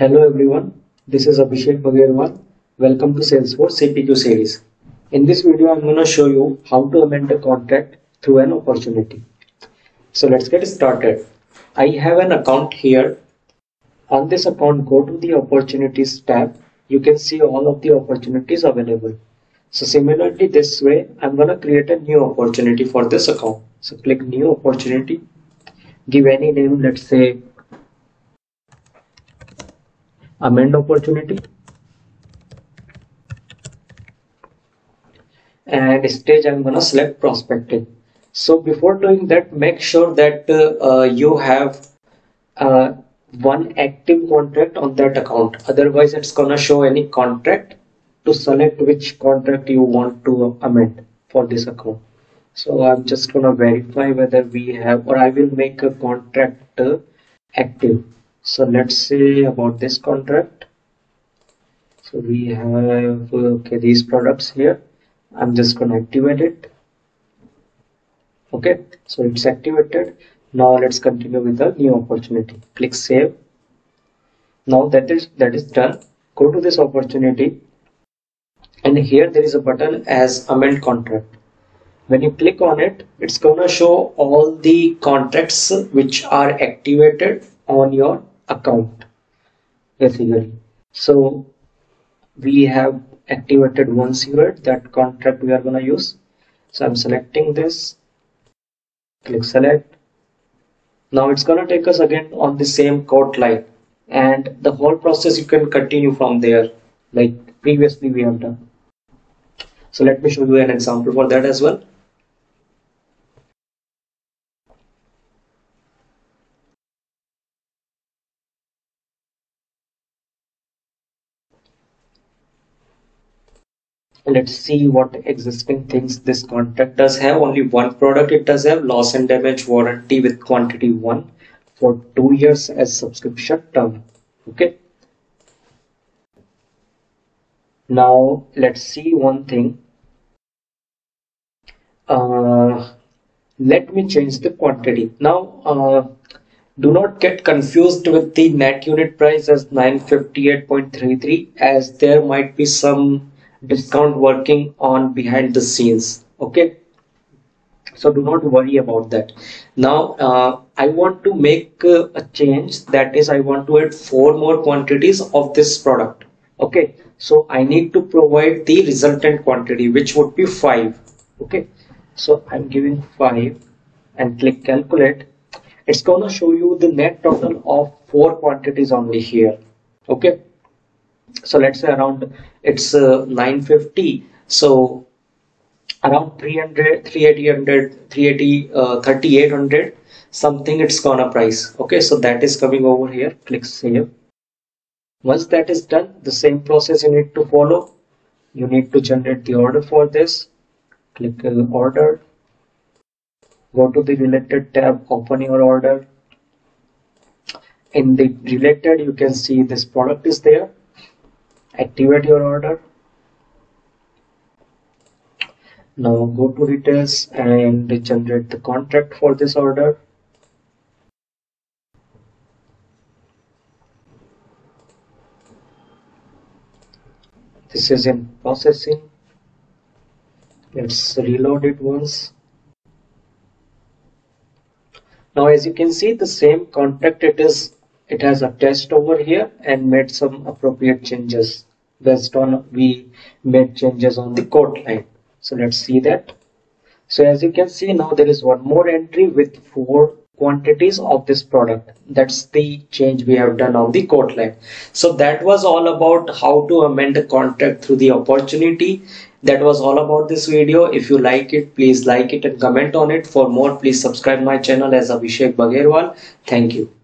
Hello everyone, this is Abhishek Bagherwal. Welcome to Salesforce CPQ series. In this video, I'm going to show you how to amend a contract through an opportunity. So let's get started. I have an account here. On this account, go to the opportunities tab. You can see all of the opportunities available. So similarly this way, I'm going to create a new opportunity for this account. So click new opportunity. Give any name, let's say amend opportunity. And stage I'm gonna select prospecting so before doing that make sure that uh, you have uh, one active contract on that account. Otherwise it's gonna show any contract to select which contract you want to amend for this account. So I'm just gonna verify whether we have or I will make a contract uh, active so let's say about this contract. So we have okay these products here. I'm just going to activate it. Okay? So it's activated. Now let's continue with the new opportunity. Click save. Now that is that is done. Go to this opportunity. And here there is a button as amend contract. When you click on it it's gonna show all the contracts which are activated on your account basically so we have activated one keyword that contract we are going to use. So i'm selecting this. Click select. Now it's going to take us again on the same quote line. And the whole process you can continue from there like previously we have done. So let me show you an example for that as well let's see what existing things this contract does have. Only one product it does have loss and damage warranty with quantity one for two years as subscription term. Okay. Now let's see one thing. Uh, let me change the quantity. Now uh, do not get confused with the net unit price as 958.33 as there might be some discount working on behind the scenes okay? So do not worry about that. Now uh, i want to make uh, a change. That is i want to add four more quantities of this product okay? So i need to provide the resultant quantity which would be five okay? So i'm giving five and click calculate. It's gonna show you the net total of four quantities only here okay so let's say around it's uh, 950 so around 300 380 380 uh, 3800 something it's gonna price. Okay so that is coming over here. Click save. Once that is done the same process you need to follow. You need to generate the order for this. Click uh, order. Go to the related tab open your order. In the related you can see this product is there activate your order. Now go to details and generate the contract for this order. This is in processing. Let's reload it once. Now as you can see the same contract it is it has attached over here and made some appropriate changes based on we made changes on the quote line. So let's see that. So as you can see now there is one more entry with four quantities of this product. That's the change we have done on the quote line. So that was all about how to amend a contract through the opportunity. That was all about this video. If you like it please like it and comment on it. For more please subscribe my channel as abhishek bagherwal. Thank you